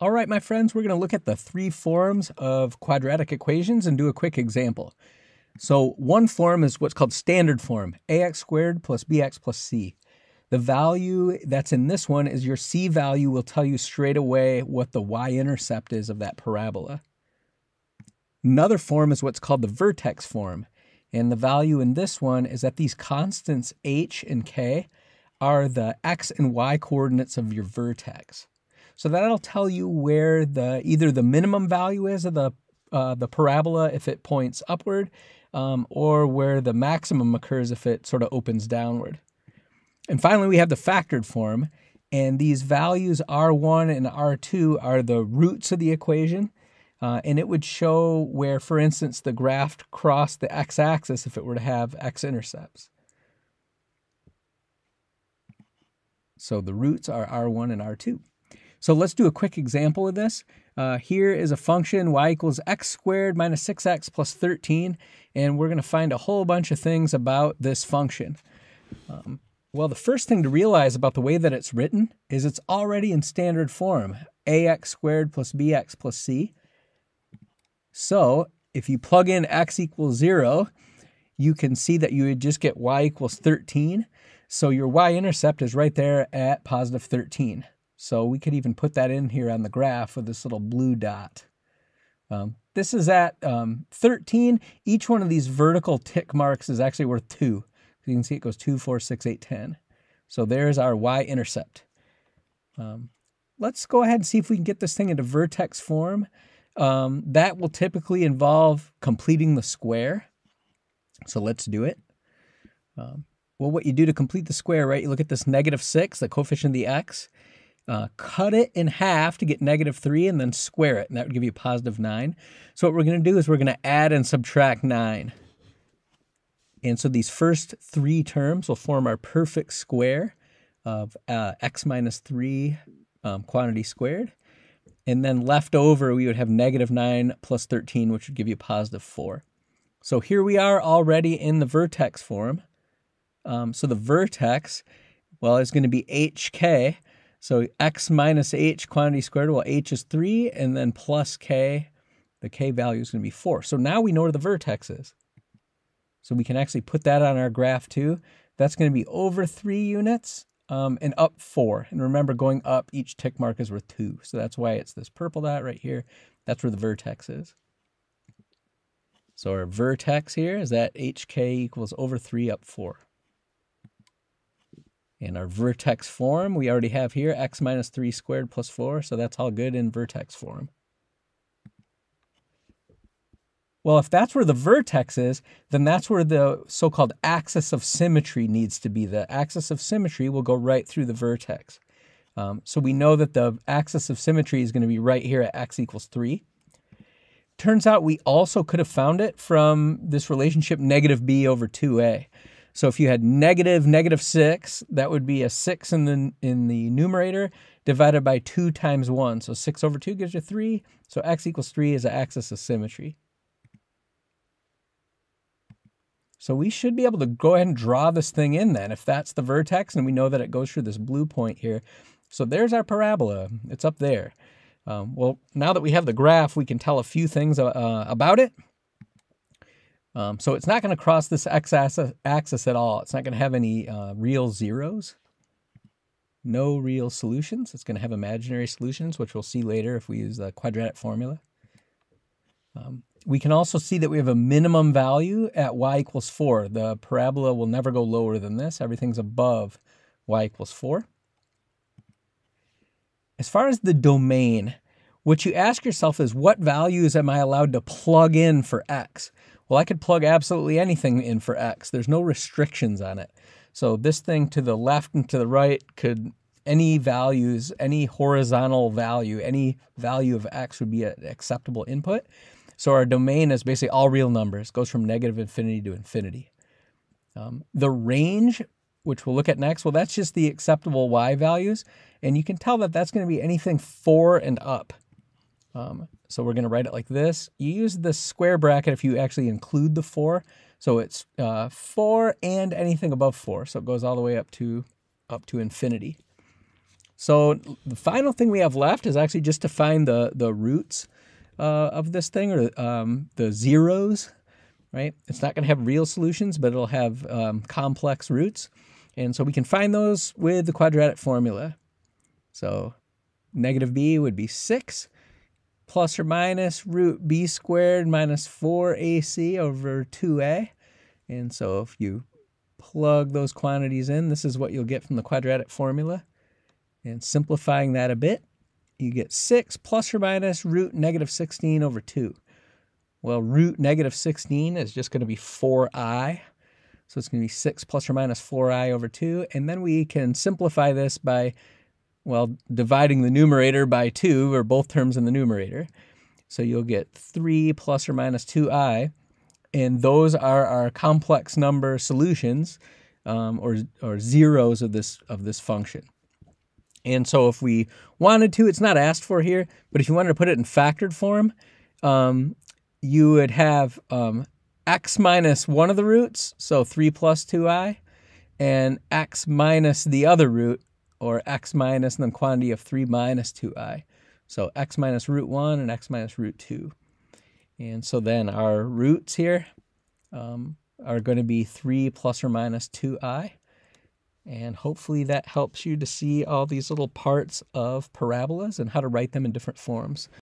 All right, my friends, we're going to look at the three forms of quadratic equations and do a quick example. So one form is what's called standard form, ax squared plus bx plus c. The value that's in this one is your c value will tell you straight away what the y-intercept is of that parabola. Another form is what's called the vertex form. And the value in this one is that these constants h and k are the x and y coordinates of your vertex. So that'll tell you where the either the minimum value is of the uh, the parabola if it points upward, um, or where the maximum occurs if it sort of opens downward. And finally, we have the factored form, and these values r1 and r2 are the roots of the equation. Uh, and it would show where, for instance, the graph crossed the x-axis if it were to have x-intercepts. So the roots are r1 and r2. So let's do a quick example of this. Uh, here is a function y equals x squared minus 6x plus 13, and we're going to find a whole bunch of things about this function. Um, well, the first thing to realize about the way that it's written is it's already in standard form, ax squared plus bx plus c. So if you plug in x equals 0, you can see that you would just get y equals 13. So your y-intercept is right there at positive 13. So we could even put that in here on the graph with this little blue dot. Um, this is at um, 13. Each one of these vertical tick marks is actually worth 2. You can see it goes 2, 4, 6, 8, 10. So there's our y-intercept. Um, let's go ahead and see if we can get this thing into vertex form. Um, that will typically involve completing the square. So let's do it. Um, well, what you do to complete the square, right? You look at this negative 6, the coefficient of the x, uh, cut it in half to get negative 3 and then square it, and that would give you positive 9. So what we're going to do is we're going to add and subtract 9. And so these first three terms will form our perfect square of uh, x minus 3 um, quantity squared. And then left over, we would have negative 9 plus 13, which would give you positive 4. So here we are already in the vertex form. Um, so the vertex, well, is going to be hk, so x minus h quantity squared, well, h is 3, and then plus k, the k value is going to be 4. So now we know where the vertex is. So we can actually put that on our graph too. That's going to be over 3 units um, and up 4. And remember, going up, each tick mark is worth 2. So that's why it's this purple dot right here. That's where the vertex is. So our vertex here is that hk equals over 3 up 4. In our vertex form, we already have here x minus 3 squared plus 4, so that's all good in vertex form. Well, if that's where the vertex is, then that's where the so-called axis of symmetry needs to be. The axis of symmetry will go right through the vertex. Um, so we know that the axis of symmetry is going to be right here at x equals 3. Turns out we also could have found it from this relationship negative b over 2a. So if you had negative negative 6, that would be a 6 in the, in the numerator divided by 2 times 1. So 6 over 2 gives you 3. So x equals 3 is the axis of symmetry. So we should be able to go ahead and draw this thing in then, if that's the vertex, and we know that it goes through this blue point here. So there's our parabola. It's up there. Um, well, now that we have the graph, we can tell a few things uh, about it. Um, so it's not going to cross this x-axis at all. It's not going to have any uh, real zeros. No real solutions. It's going to have imaginary solutions, which we'll see later if we use the quadratic formula. Um, we can also see that we have a minimum value at y equals 4. The parabola will never go lower than this. Everything's above y equals 4. As far as the domain, what you ask yourself is what values am I allowed to plug in for x? Well, I could plug absolutely anything in for x. There's no restrictions on it. So this thing to the left and to the right could, any values, any horizontal value, any value of x would be an acceptable input. So our domain is basically all real numbers, goes from negative infinity to infinity. Um, the range, which we'll look at next, well, that's just the acceptable y values. And you can tell that that's going to be anything 4 and up. Um, so we're going to write it like this. You use the square bracket if you actually include the 4. So it's uh, 4 and anything above 4. So it goes all the way up to up to infinity. So the final thing we have left is actually just to find the, the roots uh, of this thing or um, the zeros, right? It's not going to have real solutions, but it'll have um, complex roots. And so we can find those with the quadratic formula. So negative b would be 6 plus or minus root b squared minus 4ac over 2a. And so if you plug those quantities in, this is what you'll get from the quadratic formula. And simplifying that a bit, you get 6 plus or minus root negative 16 over 2. Well, root negative 16 is just going to be 4i. So it's going to be 6 plus or minus 4i over 2. And then we can simplify this by well, dividing the numerator by 2, or both terms in the numerator. So you'll get 3 plus or minus 2i, and those are our complex number solutions, um, or, or zeros of this, of this function. And so if we wanted to, it's not asked for here, but if you wanted to put it in factored form, um, you would have um, x minus one of the roots, so 3 plus 2i, and x minus the other root, or x minus and then quantity of 3 minus 2i. So x minus root 1 and x minus root 2. And so then our roots here um, are going to be 3 plus or minus 2i. And hopefully that helps you to see all these little parts of parabolas and how to write them in different forms.